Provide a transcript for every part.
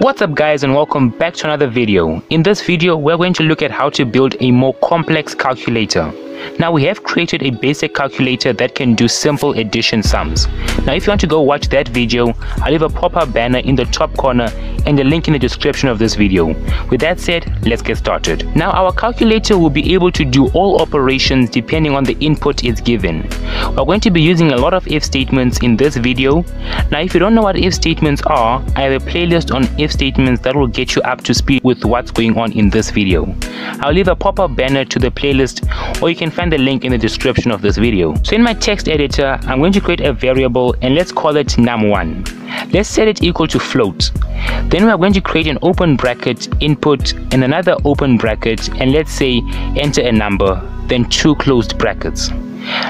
What's up guys and welcome back to another video. In this video we're going to look at how to build a more complex calculator. Now we have created a basic calculator that can do simple addition sums. Now if you want to go watch that video, I'll leave a pop-up banner in the top corner and a link in the description of this video. With that said, let's get started. Now our calculator will be able to do all operations depending on the input it's given. We're going to be using a lot of if statements in this video. Now if you don't know what if statements are, I have a playlist on if statements that will get you up to speed with what's going on in this video. I'll leave a pop-up banner to the playlist or you can find the link in the description of this video. So in my text editor, I'm going to create a variable and let's call it num1. Let's set it equal to float. Then we are going to create an open bracket input and another open bracket and let's say enter a number, then two closed brackets.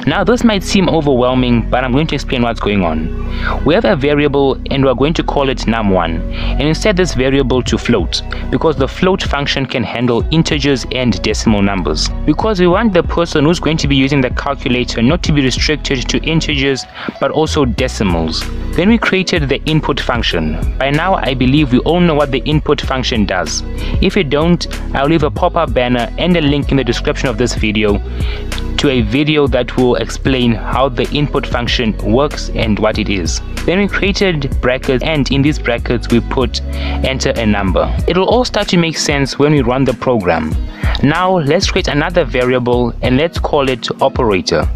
Now this might seem overwhelming, but I'm going to explain what's going on. We have a variable and we're going to call it num1 and set this variable to float because the float function can handle integers and decimal numbers. Because we want the person who's going to be using the calculator not to be restricted to integers but also decimals. Then we created the input function. By now I believe we all know what the input function does. If you don't, I'll leave a pop-up banner and a link in the description of this video to a video that will explain how the input function works and what it is. Then we created brackets and in these brackets we put enter a number. It will all start to make sense when we run the program. Now let's create another variable and let's call it operator.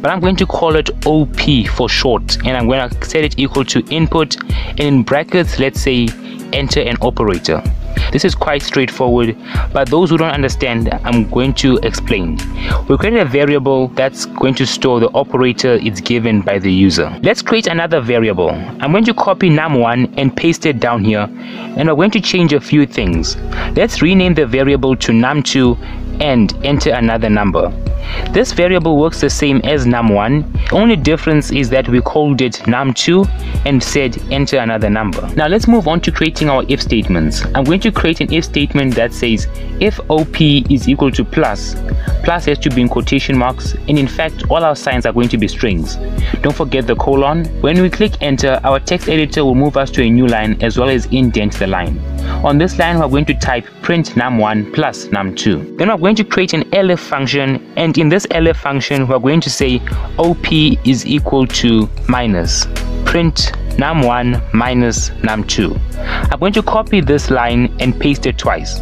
But I'm going to call it OP for short and I'm going to set it equal to input and in brackets let's say enter an operator. This is quite straightforward, but those who don't understand, I'm going to explain. We created a variable that's going to store the operator it's given by the user. Let's create another variable. I'm going to copy num1 and paste it down here, and we're going to change a few things. Let's rename the variable to num2 and enter another number. This variable works the same as num1, only difference is that we called it num2 and said enter another number. Now let's move on to creating our if statements. I'm going to create an if statement that says if op is equal to plus, plus has to be in quotation marks and in fact all our signs are going to be strings. Don't forget the colon. When we click enter, our text editor will move us to a new line as well as indent the line. On this line, we're going to type print num1 plus num2. Then we're going to create an elif function and in this elif function, we're going to say op is equal to minus print num1 minus num2. I'm going to copy this line and paste it twice.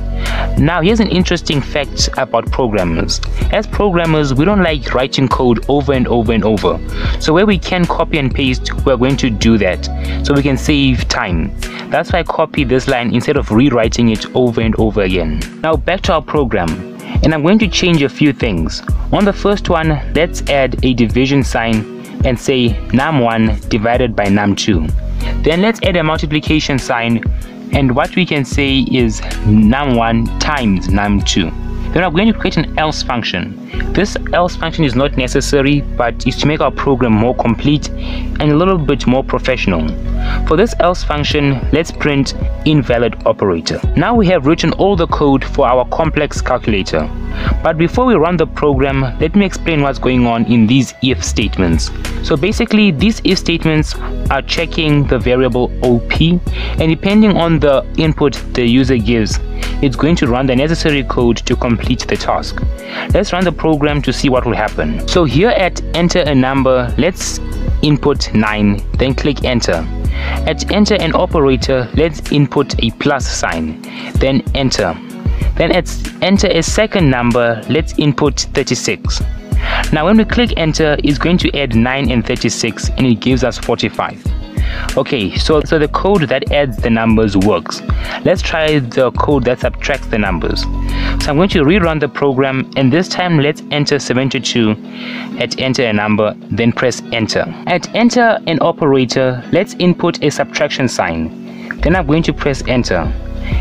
Now here's an interesting fact about programmers. As programmers, we don't like writing code over and over and over. So where we can copy and paste, we're going to do that so we can save time. That's why I copy this line instead of rewriting it over and over again. Now back to our program and I'm going to change a few things. On the first one, let's add a division sign and say num1 divided by num2. Then let's add a multiplication sign and what we can say is num1 times num2. Then I'm going to create an else function. This else function is not necessary but is to make our program more complete and a little bit more professional. For this else function, let's print invalid operator. Now we have written all the code for our complex calculator. But before we run the program, let me explain what's going on in these if statements. So basically, these if statements are checking the variable OP and depending on the input the user gives, it's going to run the necessary code to complete the task. Let's run the program to see what will happen. So here at enter a number, let's input 9, then click enter. At enter an operator, let's input a plus sign, then enter. Then at enter a second number, let's input 36. Now when we click enter, it's going to add 9 and 36 and it gives us 45. Okay, so, so the code that adds the numbers works. Let's try the code that subtracts the numbers. So I'm going to rerun the program and this time let's enter 72 at enter a number then press enter. At enter an operator, let's input a subtraction sign. Then I'm going to press enter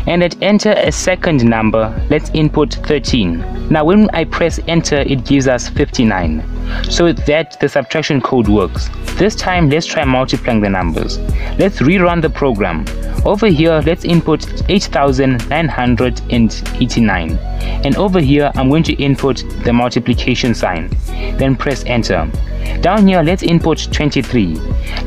and at enter a second number let's input 13 now when i press enter it gives us 59 So with that, the subtraction code works. This time, let's try multiplying the numbers. Let's rerun the program. Over here, let's input 8989. And over here, I'm going to input the multiplication sign. Then press enter. Down here, let's input 23.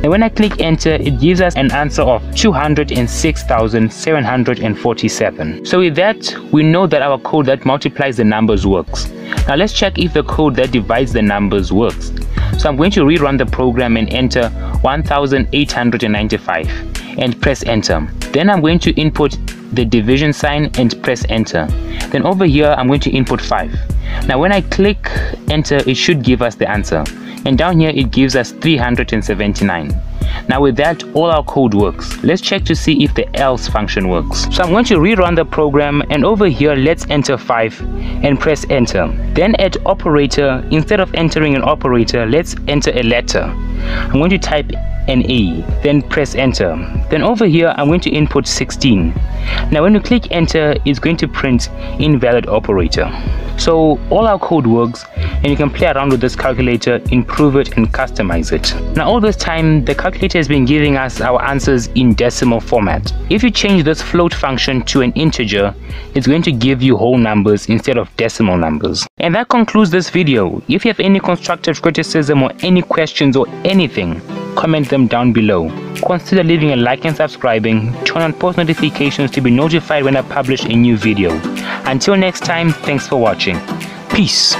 Now when I click enter, it gives us an answer of 206,747. So with that, we know that our code that multiplies the numbers works. Now let's check if the code that divides the numbers works. So I'm going to rerun the program and enter 1895 and press enter. Then I'm going to input the division sign and press enter. Then over here I'm going to input 5. Now when I click enter it should give us the answer and down here it gives us 379. Now with that, all our code works. Let's check to see if the else function works. So I'm going to rerun the program and over here, let's enter 5 and press enter. Then at operator, instead of entering an operator, let's enter a letter. I'm going to type an A, then press enter. Then over here, I'm going to input 16. Now when you click enter, it's going to print invalid operator. So all our code works and you can play around with this calculator, improve it and customize it. Now all this time, the calculator has been giving us our answers in decimal format. If you change this float function to an integer, it's going to give you whole numbers instead of decimal numbers. And that concludes this video. If you have any constructive criticism or any questions or anything, comment them down below. Consider leaving a like and subscribing, turn on post notifications to be notified when I publish a new video. Until next time, thanks for watching. Peace.